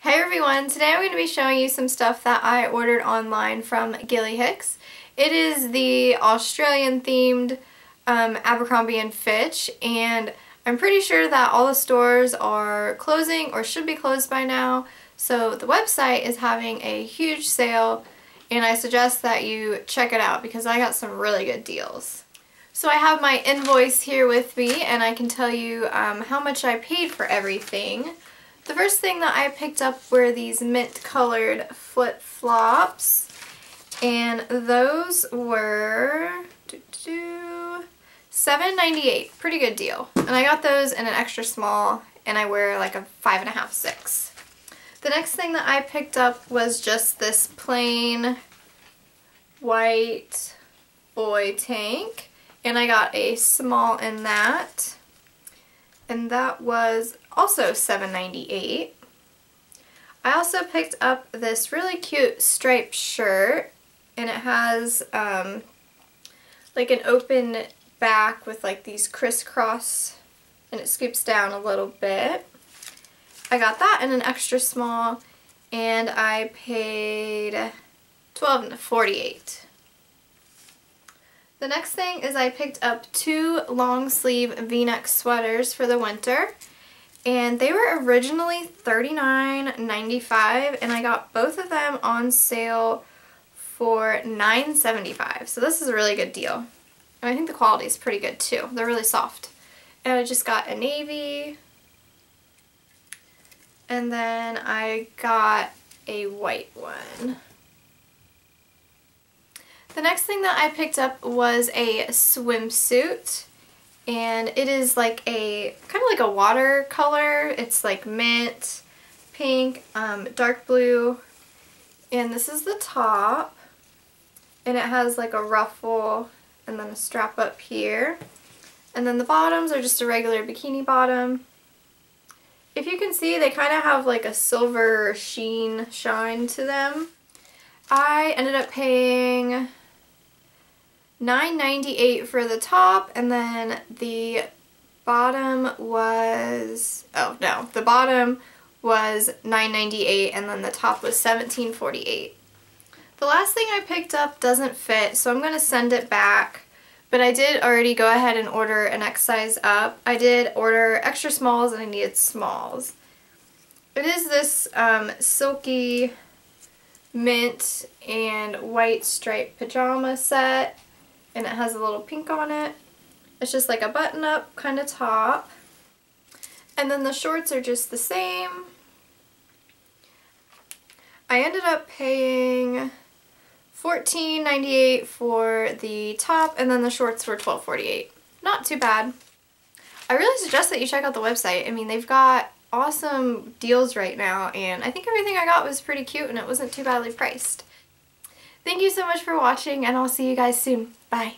Hey everyone, today I'm going to be showing you some stuff that I ordered online from Gilly Hicks. It is the Australian themed um, Abercrombie & Fitch and I'm pretty sure that all the stores are closing or should be closed by now so the website is having a huge sale and I suggest that you check it out because I got some really good deals. So I have my invoice here with me and I can tell you um, how much I paid for everything. The first thing that I picked up were these mint colored flip-flops and those were $7.98. Pretty good deal. And I got those in an extra small and I wear like a five and a half, six. The next thing that I picked up was just this plain white boy tank and I got a small in that and that was also $7.98. I also picked up this really cute striped shirt and it has um, like an open back with like these crisscross and it scoops down a little bit. I got that in an extra small and I paid $12.48. The next thing is I picked up two long sleeve v-neck sweaters for the winter and they were originally $39.95 and I got both of them on sale for $9.75 so this is a really good deal. And I think the quality is pretty good too. They're really soft. And I just got a navy. And then I got a white one the next thing that I picked up was a swimsuit and it is like a kind of like a watercolor. It's like mint, pink, um, dark blue, and this is the top and it has like a ruffle and then a strap up here. And then the bottoms are just a regular bikini bottom. If you can see, they kind of have like a silver sheen shine to them. I ended up paying $9.98 for the top and then the bottom was, oh no, the bottom was $9.98 and then the top was $17.48. The last thing I picked up doesn't fit so I'm going to send it back but I did already go ahead and order an X size up. I did order extra smalls and I needed smalls. It is this um, silky mint and white striped pajama set and it has a little pink on it. It's just like a button-up kind of top. And then the shorts are just the same. I ended up paying $14.98 for the top and then the shorts were $12.48. Not too bad. I really suggest that you check out the website. I mean, they've got awesome deals right now and I think everything I got was pretty cute and it wasn't too badly priced. Thank you so much for watching and I'll see you guys soon. Bye.